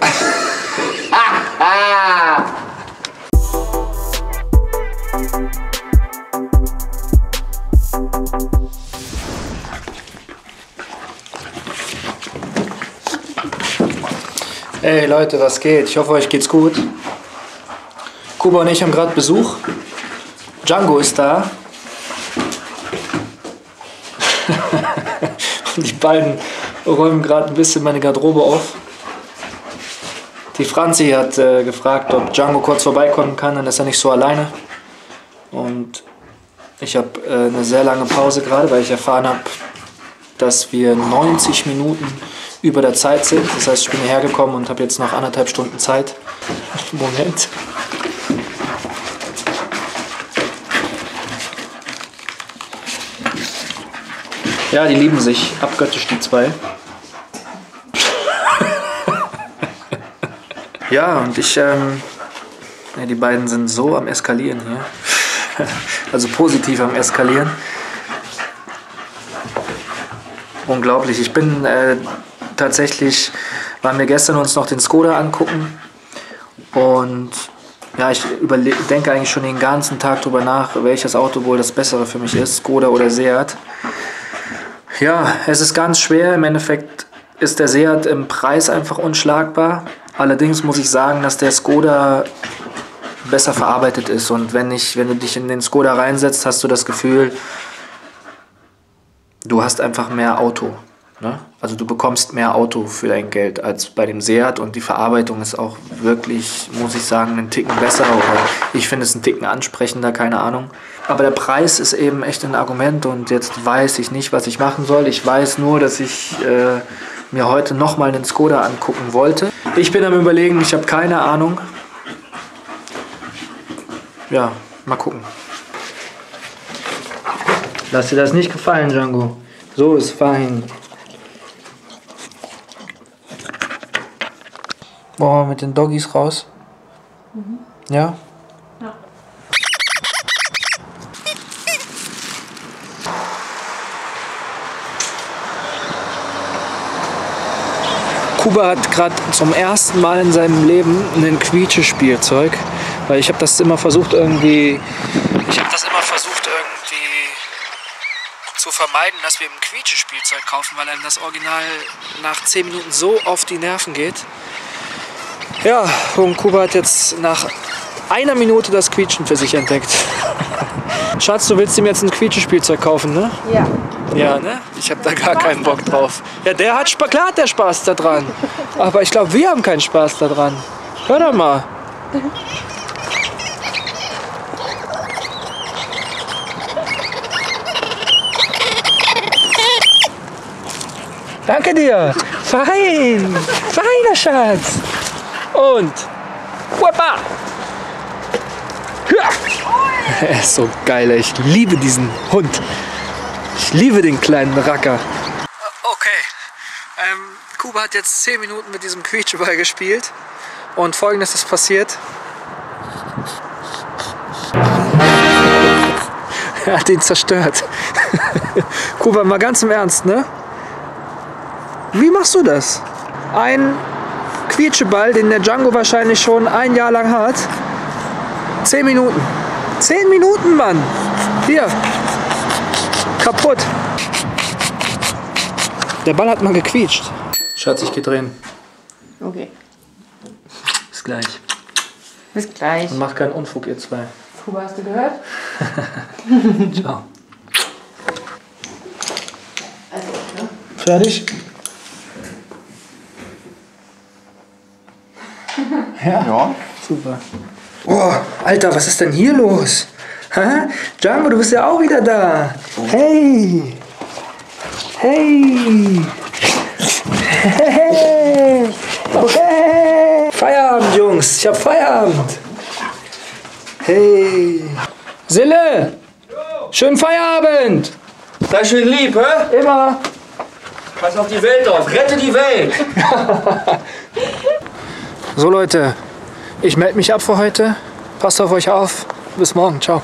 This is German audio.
Hey Leute, was geht? Ich hoffe, euch geht's gut. Kuba und ich haben gerade Besuch. Django ist da. Die beiden räumen gerade ein bisschen meine Garderobe auf. Die Franzi hat äh, gefragt, ob Django kurz vorbeikommen kann, dann ist er nicht so alleine. Und ich habe äh, eine sehr lange Pause gerade, weil ich erfahren habe, dass wir 90 Minuten über der Zeit sind. Das heißt, ich bin hierher gekommen und habe jetzt noch anderthalb Stunden Zeit. Moment. Ja, die lieben sich. Abgöttisch die zwei. Ja, und ich, ähm, ja, die beiden sind so am Eskalieren hier. also positiv am Eskalieren. Unglaublich. Ich bin äh, tatsächlich, waren wir gestern uns noch den Skoda angucken und ja, ich denke eigentlich schon den ganzen Tag darüber nach, welches Auto wohl das bessere für mich ist, Skoda oder Seat. Ja, es ist ganz schwer. Im Endeffekt ist der Seat im Preis einfach unschlagbar. Allerdings muss ich sagen, dass der Skoda besser verarbeitet ist. Und wenn, ich, wenn du dich in den Skoda reinsetzt, hast du das Gefühl, du hast einfach mehr Auto. Ne? Also du bekommst mehr Auto für dein Geld als bei dem Seat und die Verarbeitung ist auch wirklich, muss ich sagen, einen Ticken besser. Oder ich finde es einen Ticken ansprechender, keine Ahnung. Aber der Preis ist eben echt ein Argument und jetzt weiß ich nicht, was ich machen soll. Ich weiß nur, dass ich äh, mir heute nochmal einen Skoda angucken wollte. Ich bin am überlegen, ich habe keine Ahnung. Ja, mal gucken. Lass dir das nicht gefallen, Django. So ist fein. Wollen wir mit den Doggies raus? Mhm. Ja? Kuba hat gerade zum ersten Mal in seinem Leben ein Quietsche-Spielzeug, weil ich habe das immer versucht irgendwie, ich habe das immer versucht irgendwie zu vermeiden, dass wir ihm Quietsche-Spielzeug kaufen, weil einem das Original nach 10 Minuten so auf die Nerven geht. Ja, und Kuba hat jetzt nach einer Minute das Quietschen für sich entdeckt. Schatz, du willst ihm jetzt ein Quietsche-Spielzeug kaufen, ne? Ja. Ja, ne? Ich habe da gar keinen Bock drauf. Ja, der hat Spaß, klar hat der Spaß daran. Aber ich glaube, wir haben keinen Spaß daran. Hör doch mal. Danke dir. Fein. Feiner Schatz. Und. Wuppa. Er ist so geil, ich liebe diesen Hund. Ich liebe den kleinen Racker. Okay, ähm, Kuba hat jetzt 10 Minuten mit diesem Quietscheball gespielt und folgendes ist passiert. er hat ihn zerstört. Kuba, mal ganz im Ernst, ne? Wie machst du das? Ein Quietscheball, den der Django wahrscheinlich schon ein Jahr lang hat. 10 Minuten. 10 Minuten, Mann. Hier. Kaputt. Der Ball hat mal gequietscht. Schatz, ich geh drehen. Okay. Bis gleich. Bis gleich. Und macht keinen Unfug, ihr zwei. Kuba, hast du gehört? Ciao. Also, ne? Fertig? Ja? Ja. Super. Oh, Alter, was ist denn hier los? Hä? Django, du bist ja auch wieder da. Hey. Hey. Hey. Okay. Feierabend, Jungs. Ich hab Feierabend. Hey. Sille. Schönen Feierabend. Sei schön lieb, hä? Immer. Pass auf die Welt auf. Rette die Welt. So Leute, ich melde mich ab für heute. Passt auf euch auf. Bis morgen. Ciao.